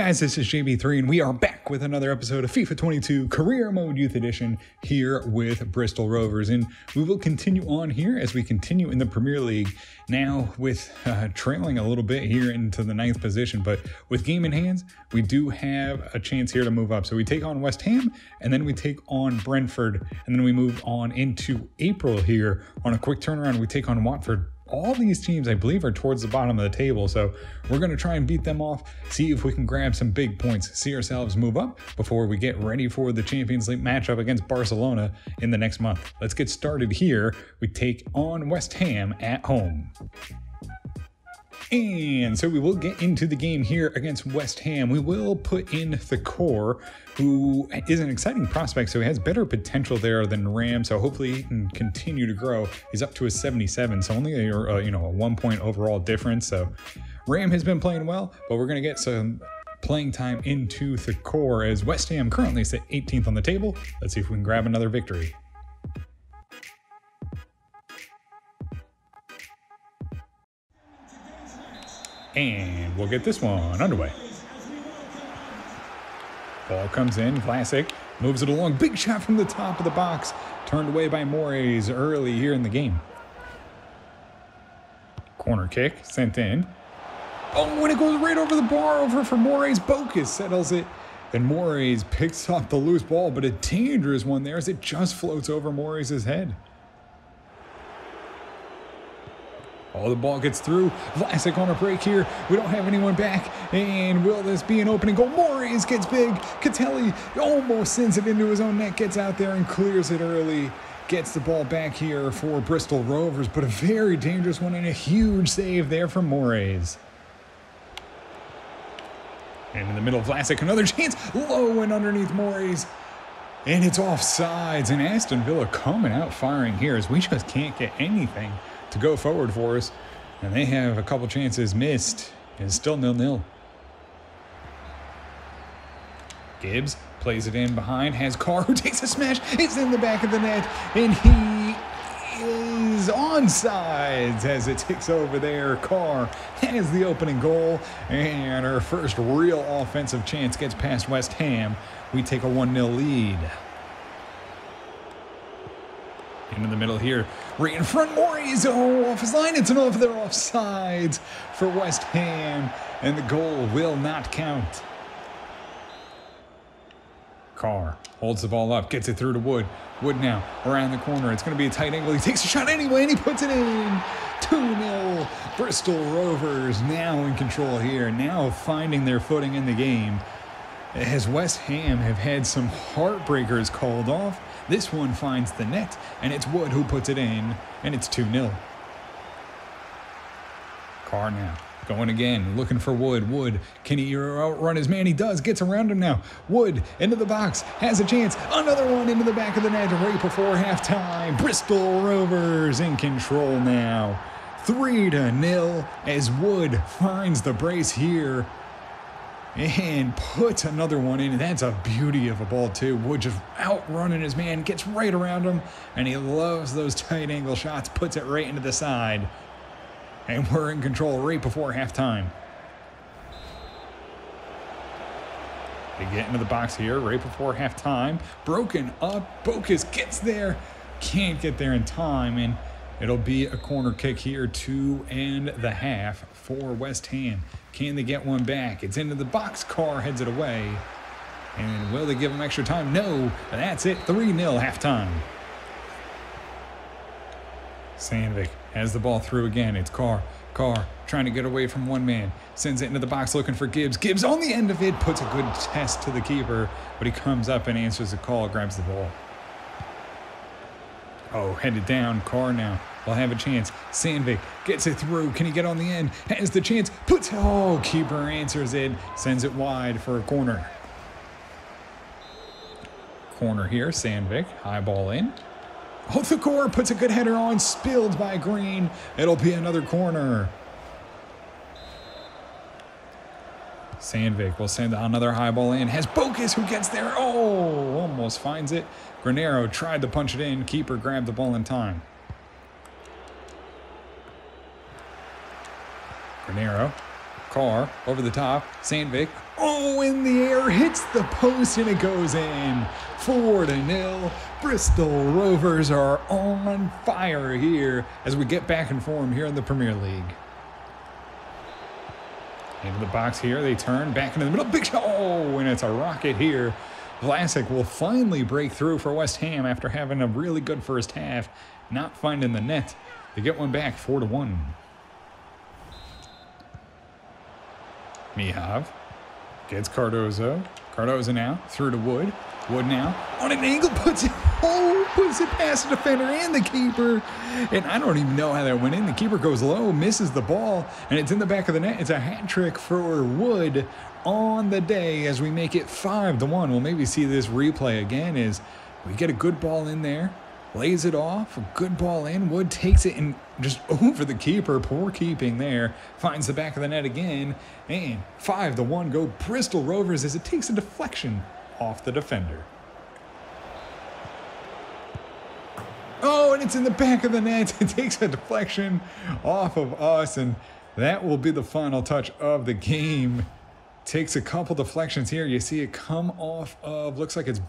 Guys, this is JB3 and we are back with another episode of FIFA 22 Career Mode Youth Edition here with Bristol Rovers. And we will continue on here as we continue in the Premier League now with uh, trailing a little bit here into the ninth position. But with game in hands, we do have a chance here to move up. So we take on West Ham and then we take on Brentford and then we move on into April here on a quick turnaround. We take on Watford all these teams, I believe, are towards the bottom of the table. So we're going to try and beat them off, see if we can grab some big points, see ourselves move up before we get ready for the Champions League matchup against Barcelona in the next month. Let's get started here. We take on West Ham at home. And so we will get into the game here against West Ham. We will put in the core, who is an exciting prospect, so he has better potential there than Ram. So hopefully he can continue to grow. He's up to a 77, so only a, a you know a one point overall difference. So Ram has been playing well, but we're gonna get some playing time into the core as West Ham currently sit 18th on the table. Let's see if we can grab another victory. And we'll get this one underway. Ball comes in, classic, moves it along. Big shot from the top of the box, turned away by Mores early here in the game. Corner kick sent in. Oh, and it goes right over the bar over for Mores. Bocas settles it. And Mores picks up the loose ball, but a dangerous one there as it just floats over Mores' head. Oh, the ball gets through. Vlasic on a break here. We don't have anyone back. And will this be an opening goal? Mores gets big. Catelli almost sends it into his own net, gets out there and clears it early. Gets the ball back here for Bristol Rovers, but a very dangerous one and a huge save there from Mores. And in the middle, Vlasic, another chance. Low and underneath Mores. And it's offsides. And Aston Villa coming out firing here as we just can't get anything to go forward for us. And they have a couple chances missed. It's still nil-nil. Gibbs plays it in behind, has Carr who takes a smash. It's in the back of the net, and he is onside as it ticks over there. Carr has the opening goal, and our first real offensive chance gets past West Ham. We take a 1 0 lead. Into the middle here, right in front, Mores, oh, off his line, it's an off, they're offsides for West Ham, and the goal will not count. Carr holds the ball up, gets it through to Wood. Wood now around the corner. It's going to be a tight angle. He takes a shot anyway, and he puts it in. 2 0. Bristol Rovers now in control here, now finding their footing in the game. As West Ham have had some heartbreakers called off, this one finds the net, and it's Wood who puts it in, and it's 2 0. Carr now. Going again, looking for Wood. Wood, can he outrun his man? He does. Gets around him now. Wood into the box, has a chance. Another one into the back of the net right before halftime. Bristol Rovers in control now. 3 to 0 as Wood finds the brace here and puts another one in. And that's a beauty of a ball, too. Wood just outrunning his man, gets right around him, and he loves those tight angle shots, puts it right into the side. And we're in control right before halftime. They get into the box here right before halftime. Broken up. Bocas gets there. Can't get there in time. And it'll be a corner kick here, two and the half for West Ham. Can they get one back? It's into the box. Carr heads it away. And will they give them extra time? No. That's it. 3 0 halftime. Sandvik has the ball through again. It's Carr. Carr trying to get away from one man. Sends it into the box looking for Gibbs. Gibbs on the end of it puts a good test to the keeper, but he comes up and answers the call, grabs the ball. Oh, headed down. Carr now will have a chance. Sandvik gets it through. Can he get on the end? Has the chance. Puts oh, keeper answers it. Sends it wide for a corner. Corner here. Sandvik. High ball in. Oh, the core puts a good header on. Spilled by Green. It'll be another corner. Sandvik will send another high ball in. Has Bocas who gets there. Oh, almost finds it. Granero tried to punch it in. Keeper grabbed the ball in time. Granero, Carr, over the top, Sandvik. Oh, in the air, hits the post and it goes in. 4 to nil. Bristol Rovers are on fire here as we get back in form here in the Premier League. Into the box here, they turn back into the middle. Big shot. Oh, and it's a rocket here. Vlasic will finally break through for West Ham after having a really good first half, not finding the net. They get one back, 4 to 1. Have Gets Cardozo. Cardozo now through to Wood. Wood now on an angle puts it oh puts it past the defender and the keeper. And I don't even know how that went in. The keeper goes low, misses the ball, and it's in the back of the net. It's a hat trick for Wood on the day as we make it five to one. We'll maybe see this replay again. Is we get a good ball in there lays it off, a good ball in. Wood takes it and just over the keeper. Poor keeping there. Finds the back of the net again. And five to one go Bristol Rovers as it takes a deflection off the defender. Oh, and it's in the back of the net. It takes a deflection off of us, and that will be the final touch of the game. Takes a couple deflections here. You see it come off of, looks like it's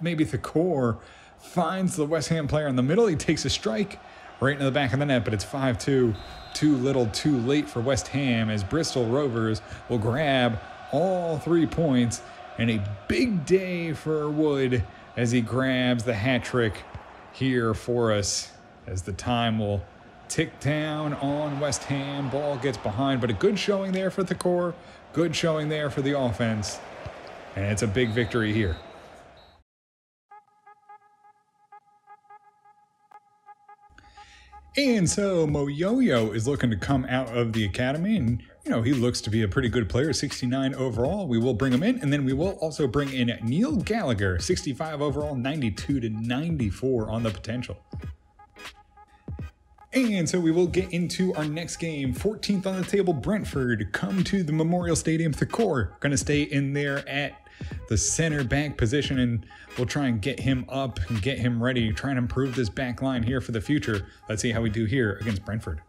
maybe the core. Finds the West Ham player in the middle. He takes a strike right into the back of the net, but it's 5 2. Too little, too late for West Ham as Bristol Rovers will grab all three points. And a big day for Wood as he grabs the hat trick here for us as the time will tick down on West Ham. Ball gets behind, but a good showing there for the core, good showing there for the offense, and it's a big victory here. And so Moyoyo is looking to come out of the academy, and you know he looks to be a pretty good player, 69 overall. We will bring him in, and then we will also bring in Neil Gallagher, 65 overall, 92 to 94 on the potential. And so we will get into our next game. 14th on the table, Brentford come to the Memorial Stadium. The core going to stay in there at the center back position, and we'll try and get him up and get him ready. Try and improve this back line here for the future. Let's see how we do here against Brentford.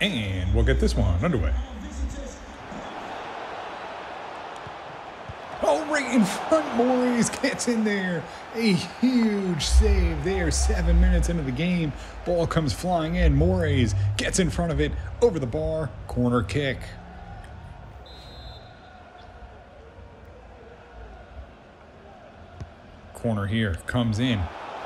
And we'll get this one underway. Oh, right in front, Morris gets in there. A huge save there. Seven minutes into the game. Ball comes flying in. Morris gets in front of it. Over the bar. Corner kick. Corner here. Comes in.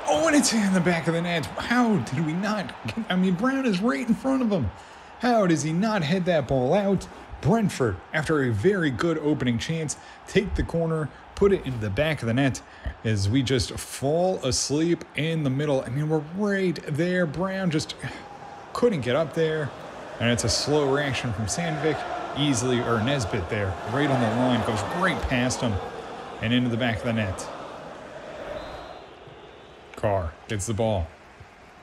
Oh, and it's in the back of the net. How did we not? Get, I mean, Brown is right in front of him. How does he not head that ball out? Brentford, after a very good opening chance, take the corner, put it into the back of the net as we just fall asleep in the middle. I mean, we're right there. Brown just couldn't get up there. And it's a slow reaction from Sandvik. Easily, or Nesbitt there, right on the line, goes right past him and into the back of the net. Carr gets the ball,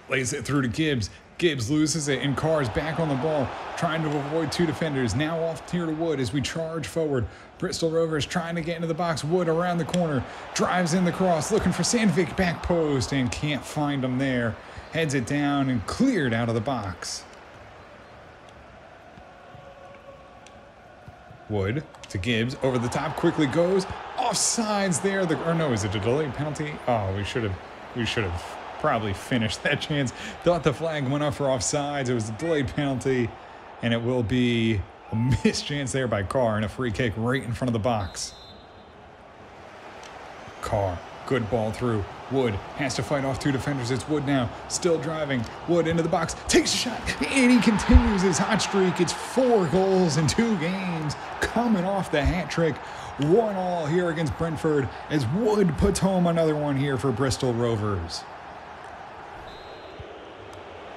lays it through to Gibbs. Gibbs loses it, and Carr's back on the ball, trying to avoid two defenders. Now off here to Wood as we charge forward. Bristol Rovers trying to get into the box. Wood around the corner, drives in the cross, looking for Sandvik back post, and can't find him there. Heads it down and cleared out of the box. Wood to Gibbs over the top, quickly goes offsides there. The, or no, is it a delay penalty? Oh, we should have, we should have probably finished that chance. Thought the flag went up for offsides. It was a delayed penalty, and it will be a missed chance there by Carr and a free kick right in front of the box. Carr, good ball through. Wood has to fight off two defenders. It's Wood now, still driving. Wood into the box, takes a shot, and he continues his hot streak. It's four goals in two games, coming off the hat trick. One all here against Brentford as Wood puts home another one here for Bristol Rovers.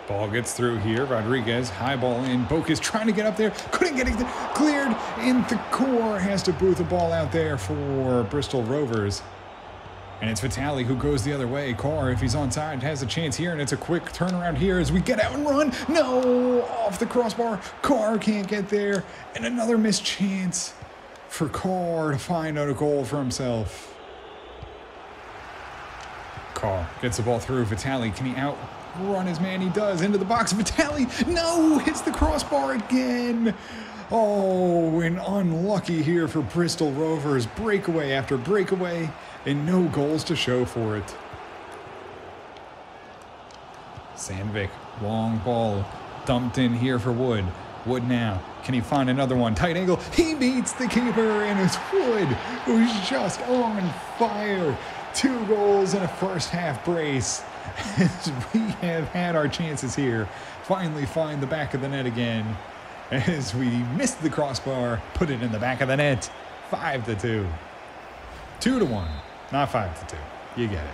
Ball gets through here. Rodriguez, high ball in. Bocas trying to get up there. Couldn't get it cleared. And the core has to boot the ball out there for Bristol Rovers. And it's Vitali who goes the other way. Carr, if he's onside, has a chance here, and it's a quick turnaround here as we get out and run. No! Off the crossbar. Carr can't get there. And another missed chance for Carr to find out a goal for himself. Carr gets the ball through. Vitali, can he outrun his man? He does. Into the box. Vitali, no, hits the crossbar again. Oh, and unlucky here for Bristol Rovers. Breakaway after breakaway, and no goals to show for it. Sandvik, long ball, dumped in here for Wood. Wood now. Can he find another one? Tight angle. He beats the keeper, and it's Wood who's just on fire. Two goals in a first half brace. As we have had our chances here, finally find the back of the net again. As we missed the crossbar, put it in the back of the net. Five to two. Two to one, not five to two. You get it.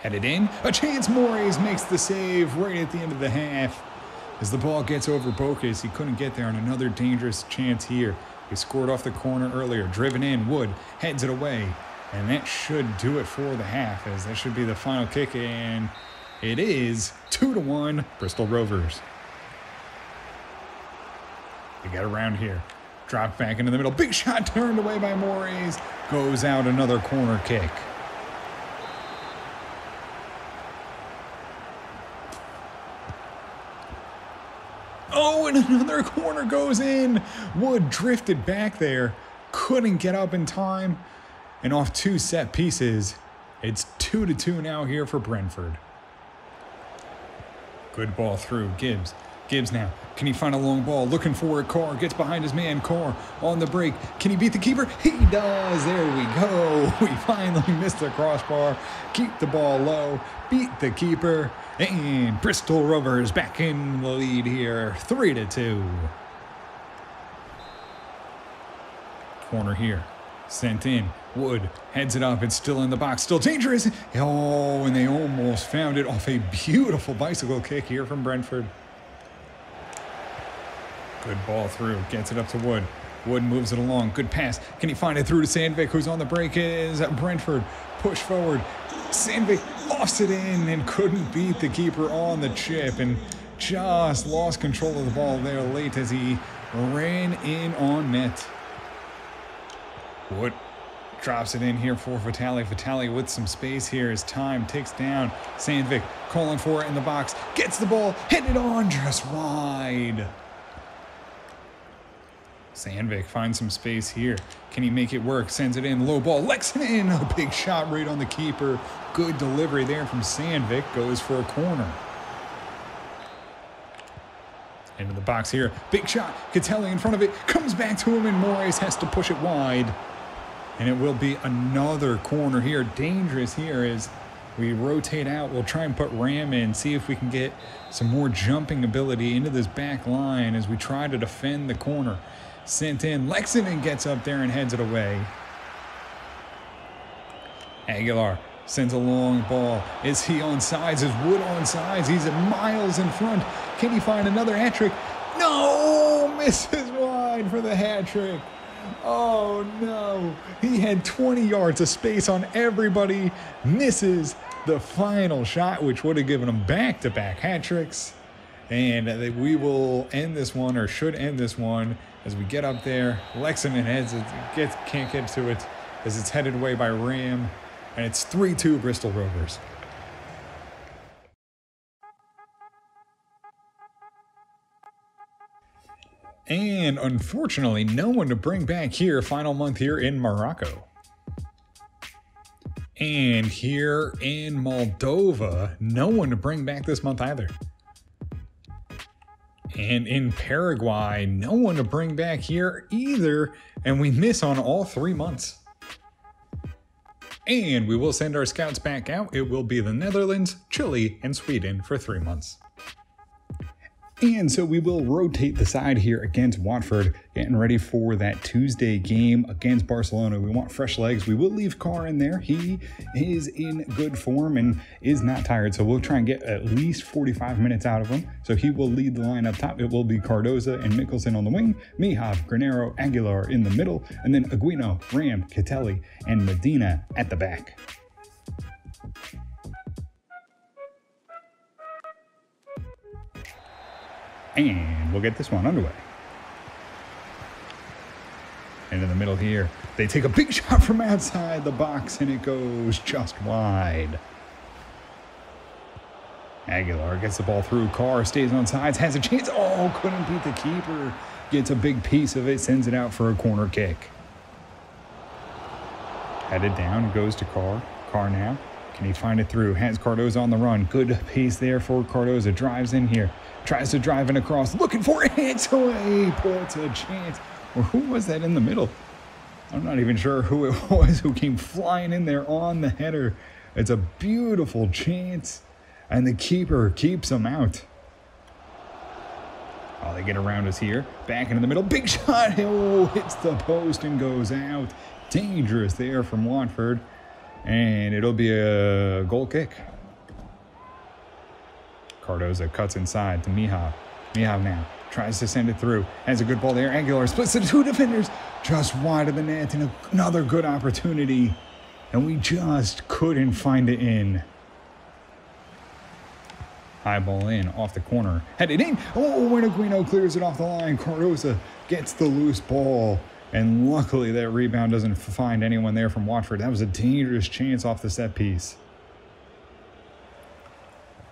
Headed in. A chance. Mores makes the save right at the end of the half. As the ball gets over Bocas, he couldn't get there on another dangerous chance here. He scored off the corner earlier. Driven in. Wood heads it away. And that should do it for the half, as that should be the final kick. And it is 2 to 1 Bristol Rovers. They get around here. Drop back into the middle. Big shot turned away by Mores. Goes out another corner kick. Oh, and another corner goes in. Wood drifted back there, couldn't get up in time, and off two set pieces. It's two to two now here for Brentford. Good ball through Gibbs. Gibbs now. Can he find a long ball? Looking for a Carr. Gets behind his man. Carr on the break. Can he beat the keeper? He does. There we go. We finally missed the crossbar. Keep the ball low. Beat the keeper. And Bristol Rovers back in the lead here. Three to two. Corner here. Sent in. Wood heads it up. It's still in the box. Still dangerous. Oh, and they almost found it off a beautiful bicycle kick here from Brentford. Good ball through. Gets it up to Wood. Wood moves it along. Good pass. Can he find it through to Sandvik, who's on the break? Is Brentford. Push forward. Sandvik lost it in and couldn't beat the keeper on the chip and just lost control of the ball there late as he ran in on net. Wood drops it in here for Vitali. Vitali with some space here as time takes down. Sandvik calling for it in the box. Gets the ball. Hit it on just wide. Sandvik finds some space here. Can he make it work? Sends it in. Low ball. Lexington. In a big shot right on the keeper. Good delivery there from Sandvik. Goes for a corner. Into the box here. Big shot. Catelli in front of it. Comes back to him, and Mores has to push it wide. And it will be another corner here. Dangerous here as we rotate out. We'll try and put Ram in, see if we can get some more jumping ability into this back line as we try to defend the corner sent in. Lexington gets up there and heads it away. Aguilar sends a long ball. Is he on sides? Is Wood on sides? He's miles in front. Can he find another hat trick? No! Misses wide for the hat trick. Oh no! He had 20 yards of space on everybody. Misses the final shot, which would have given him back to back hat tricks. And we will end this one, or should end this one, as we get up there. Lexington heads it, gets, can't get to it as it's headed away by Ram. And it's 3 2 Bristol Rovers. And unfortunately, no one to bring back here, final month here in Morocco. And here in Moldova, no one to bring back this month either. And in Paraguay, no one to bring back here either, and we miss on all three months. And we will send our scouts back out. It will be the Netherlands, Chile, and Sweden for three months. And so we will rotate the side here against Watford, getting ready for that Tuesday game against Barcelona. We want fresh legs. We will leave Carr in there. He is in good form and is not tired. So we'll try and get at least 45 minutes out of him. So he will lead the line up top. It will be Cardoza and Mikkelsen on the wing, Mihov, Granero, Aguilar in the middle, and then Aguino, Ram, Catelli, and Medina at the back. And we'll get this one underway. And in the middle here. They take a big shot from outside the box and it goes just wide. Aguilar gets the ball through. Carr stays on sides, has a chance. Oh, couldn't beat the keeper. Gets a big piece of it, sends it out for a corner kick. Headed down, goes to Carr. Carr now. Can he find it through? Has Cardoza on the run. Good pace there for Cardoza. Drives in here. Tries to drive it across. Looking for it. Away. Puts a chance. Or who was that in the middle? I'm not even sure who it was who came flying in there on the header. It's a beautiful chance. And the keeper keeps him out. Oh, they get around us here. Back into the middle. Big shot. Oh, hits the post and goes out. Dangerous there from Watford. And it'll be a goal kick. Cardoza cuts inside to Mihov. Mihov now tries to send it through. Has a good ball there. Angular splits the two defenders just wide of the net. And another good opportunity. And we just couldn't find it in. High ball in off the corner. Headed in. Oh, when Aquino clears it off the line. Cardoza gets the loose ball. And luckily, that rebound doesn't find anyone there from Watford. That was a dangerous chance off the set piece.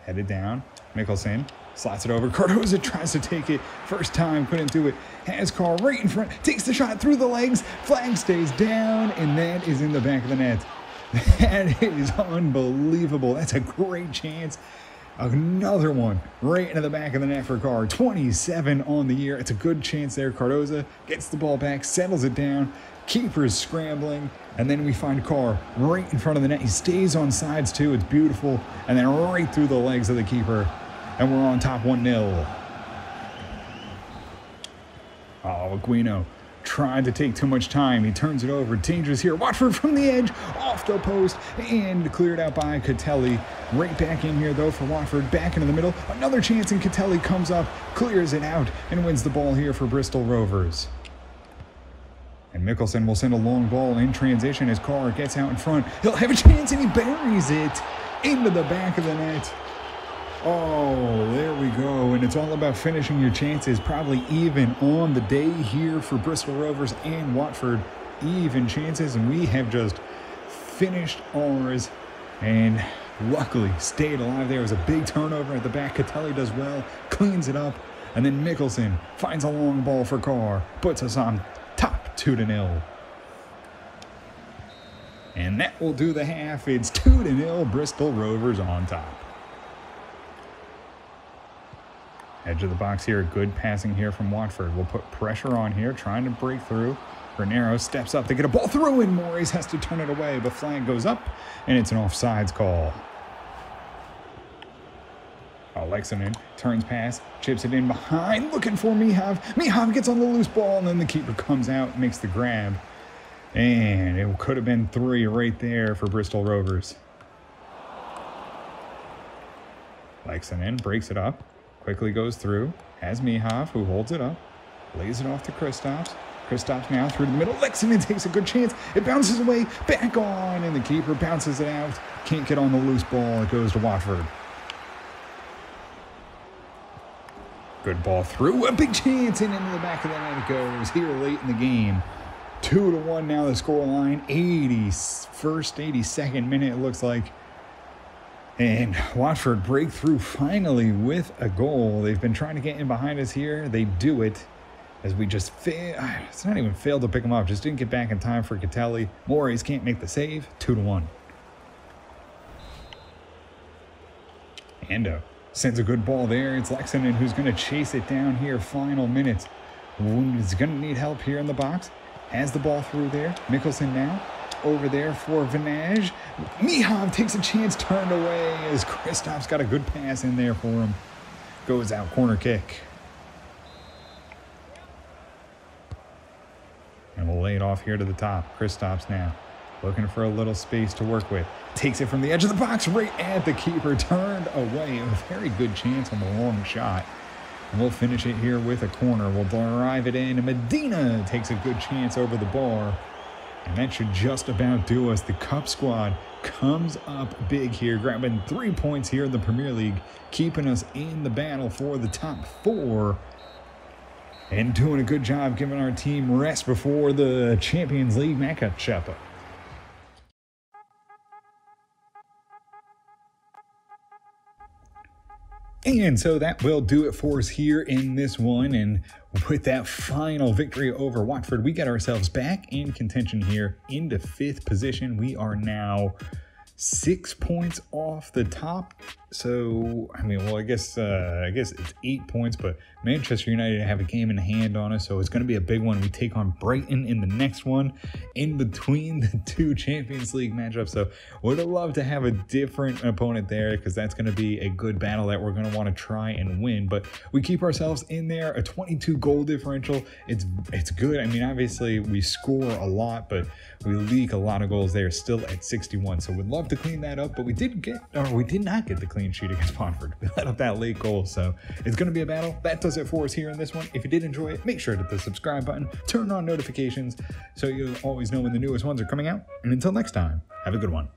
Headed down. Mickelson slots it over. Cardoza tries to take it. First time, couldn't do it. Has Carr right in front. Takes the shot through the legs. Flag stays down, and that is in the back of the net. That is unbelievable. That's a great chance. Another one right into the back of the net for Carr. 27 on the year. It's a good chance there. Cardoza gets the ball back, settles it down. Keeper's scrambling. And then we find Carr right in front of the net. He stays on sides too. It's beautiful. And then right through the legs of the keeper. And we're on top 1 0. Oh, Aquino tried to take too much time. He turns it over. Dangerous here. Watford from the edge, off the post, and cleared out by Catelli. Right back in here, though, for Watford. Back into the middle. Another chance, and Catelli comes up, clears it out, and wins the ball here for Bristol Rovers. And Mickelson will send a long ball in transition as Carr gets out in front. He'll have a chance, and he buries it into the back of the net. Oh, there we go. And it's all about finishing your chances, probably even on the day here for Bristol Rovers and Watford. Even chances, and we have just finished ours and luckily stayed alive. There was a big turnover at the back. Catelli does well, cleans it up, and then Mickelson finds a long ball for Carr, puts us on top 2 to 0. And that will do the half. It's 2 to 0, Bristol Rovers on top. Edge of the box here. Good passing here from Watford. We'll put pressure on here, trying to break through. Granero steps up They get a ball through, and Morris has to turn it away. But flag goes up, and it's an offsides call. Alexinen turns pass, chips it in behind, looking for Mihov. Mihov gets on the loose ball, and then the keeper comes out, makes the grab. And it could have been three right there for Bristol Rovers. Alexinen breaks it up. Quickly goes through. Has Mihov, who holds it up. Lays it off to Kristaps. Kristaps now through the middle. Lexington takes a good chance. It bounces away. Back on. And the keeper bounces it out. Can't get on the loose ball. It goes to Watford. Good ball through. A big chance. And into the back of the net it goes here late in the game. Two to one now the score line. 81st, 82nd minute, it looks like. And Watford break through finally with a goal. They've been trying to get in behind us here. They do it as we just fail. Ah, it's not even failed to pick them up. Just didn't get back in time for Catelli. Morris can't make the save. Two to one. Ando uh, sends a good ball there. It's Lexington who's going to chase it down here. Final minutes. Is going to need help here in the box. Has the ball through there. Mickelson now over there for Vinage. Mihov takes a chance, turned away as Kristaps got a good pass in there for him. Goes out, corner kick. And we'll lay it off here to the top. Kristaps now looking for a little space to work with. Takes it from the edge of the box right at the keeper. Turned away. A very good chance on the long shot. And we'll finish it here with a corner. We'll drive it in. Medina takes a good chance over the bar. And that should just about do us. The Cup squad comes up big here, grabbing three points here in the Premier League, keeping us in the battle for the top four. and doing a good job giving our team rest before the Champions League matchup. And so that will do it for us here in this one. And with that final victory over Watford, we got ourselves back in contention here into fifth position. We are now six points off the top. So I mean, well, I guess uh, I guess it's eight points, but Manchester United have a game in hand on us, so it's going to be a big one. We take on Brighton in the next one, in between the two Champions League matchups. So would have loved to have a different opponent there because that's going to be a good battle that we're going to want to try and win. But we keep ourselves in there, a 22 goal differential. It's it's good. I mean, obviously we score a lot, but we leak a lot of goals there, still at 61. So we'd love to clean that up, but we did get, or we did not get the clean sheet against Watford. We let up that late goal, so it's going to be a battle. That does it for us here in this one. If you did enjoy it, make sure to hit the subscribe button, turn on notifications so you'll always know when the newest ones are coming out. And until next time, have a good one.